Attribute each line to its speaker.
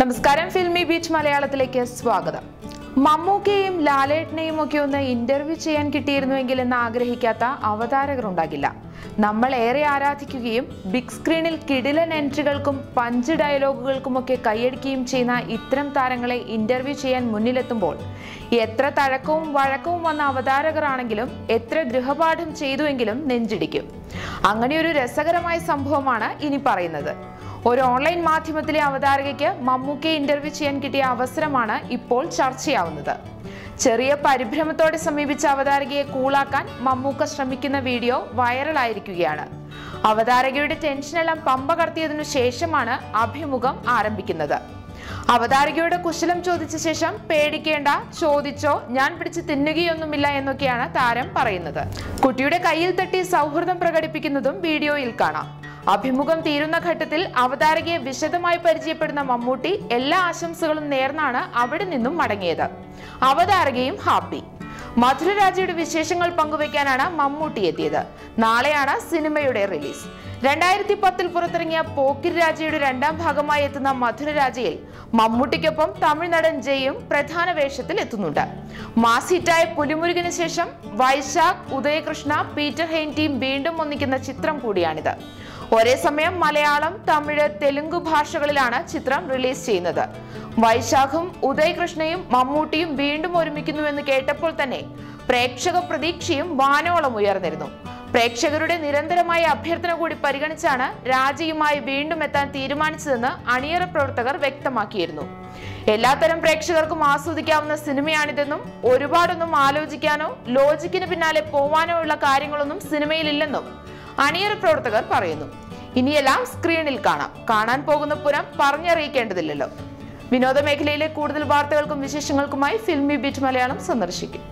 Speaker 1: നമസ്കാരം. Filmy beach മലയാളത്തിലേക്ക് സ്വാഗതം. മമ്മൂക്കയും ലാലേട്ടനെയും ഒക്കെ ഒന്ന് ഇന്റർവ്യൂ ചെയ്യാൻ കിട്ടിയിരുന്നുവെങ്കിൽ എന്ന് ആഗ്രഹിക്കാത്ത അവതാരകർ ഉണ്ടാകില്ല നമ്മൾ ഏറെ ആരാധിക്കുകയും ബിഗ് സ്ക്രീനിൽ കിടിലൻ എൻട്രികൾക്കും പഞ്ച് ഡയലോഗുകൾക്കുമൊക്കെ കൈയടിക്കുകയും ചെയ്യുന്ന ഇത്തരം താരങ്ങളെ ഇന്റർവ്യൂ ചെയ്യാൻ മുന്നിലെത്തുമ്പോൾ എത്ര തഴക്കവും വഴക്കവും വന്ന അവതാരകരാണെങ്കിലും എത്ര ഗൃഹപാഠം ചെയ്തുവെങ്കിലും നെഞ്ചിടിക്കും. അങ്ങനെ ഒരു രസകരമായ സംഭവമാണ് ഇനി പറയുന്നത്. ഒരു ഓൺലൈൻ മാധ്യമത്തിലെ അവതാരകയ്ക്ക് മമ്മൂക്കയെ ഇന്റർവ്യൂ ചെയ്യാൻ കിട്ടിയ അവസരമാണ് ഇപ്പോൾ ചർച്ചയാവുന്നത്. ചെറിയ പരിഭ്രമത്തോടെ സമീപിച്ച അവതാരകയെ കൂളാക്കാൻ മമ്മൂക്ക ശ്രമിക്കുന്ന വീഡിയോ വൈറലായിരിക്കുകയാണ്. അവതാരകയുടെ ടെൻഷനെല്ലാം പമ്പ കടത്തിയതിനു ശേഷമാണ് അഭിമുഖം ആരംഭിക്കുന്നത്. അവതാരകയുടെ കുശലം ചോദിച്ച ശേഷം പേടിക്കേണ്ട ചോദിച്ചോ ഞാൻ പിടിച്ച് തിന്നുകയൊന്നുമില്ല എന്നൊക്കെയാണ് താരം പറയുന്നത്. കുട്ടിയുടെ കയ്യിൽ തട്ടി സൗഹൃദം പ്രകടിപ്പിക്കുന്നതും വീഡിയോയിൽ കാണാം. അഭിമുഖം തീരുന്ന ഘട്ടത്തിൽ അവതാരകയെ വിശദമായി പരിചയപ്പെടുന്ന മമ്മൂട്ടി എല്ലാ ആശംസകളും നേർന്നാണ് അവിടെ നിന്നും മടങ്ങിയത്. അവതാരകയും ഹാപ്പി. മധുരരാജയുടെ വിശേഷങ്ങൾ പങ്കുവയ്ക്കാനാണ് മമ്മൂട്ടി എത്തിയത്. നാളെയാണ് സിനിമയുടെ റിലീസ്. രണ്ടായിരത്തി പത്തിൽ പുറത്തിറങ്ങിയ പോക്കിരി രാജയുടെ രണ്ടാം ഭാഗമായി എത്തുന്ന മധുരരാജയിൽ മമ്മൂട്ടിക്കൊപ്പം തമിഴ്നടൻ ജയും പ്രധാന വേഷത്തിൽ എത്തുന്നുണ്ട്. മാസ് ഹിറ്റായ പുലിമുരുകന് ശേഷം Vaishakh Udayakrishna Peter Hein team വീണ്ടും ഒന്നിക്കുന്ന ചിത്രം കൂടിയാണിത്. ഒരേ സമയം മലയാളം തമിഴ് തെലുങ്ക് ഭാഷകളിലാണ് ചിത്രം റിലീസ് ചെയ്യുന്നത്. വൈശാഖും ഉദയകൃഷ്ണയും മമ്മൂട്ടിയും വീണ്ടും ഒരുമിക്കുന്നുവെന്ന് കേട്ടപ്പോൾ തന്നെ പ്രേക്ഷക പ്രതീക്ഷയും വാനോളം ഉയർന്നിരുന്നു. പ്രേക്ഷകരുടെ നിരന്തരമായ അഭ്യർത്ഥന കൂടി പരിഗണിച്ചാണ് രാജയുമായി വീണ്ടും എത്താൻ തീരുമാനിച്ചതെന്ന് അണിയറ പ്രവർത്തകർ വ്യക്തമാക്കിയിരുന്നു. എല്ലാത്തരം പ്രേക്ഷകർക്കും ആസ്വദിക്കാവുന്ന സിനിമയാണിതെന്നും ഒരുപാടൊന്നും ആലോചിക്കാനോ ലോജിക്കിന് പിന്നാലെ പോവാനോ ഉള്ള കാര്യങ്ങളൊന്നും സിനിമയിലില്ലെന്നും അണിയറ പ്രവർത്തകർ പറയുന്നു. ഇനിയെല്ലാം സ്ക്രീനിൽ കാണാം. കാണാൻ പോകുന്ന പുരം പറഞ്ഞറിയിക്കേണ്ടതില്ലല്ലോ. വിനോദ മേഖലയിലെ കൂടുതൽ വാർത്തകൾക്കും വിശേഷങ്ങൾക്കുമായി ഫിൽമി ബീറ്റ് മലയാളം സന്ദർശിക്കും.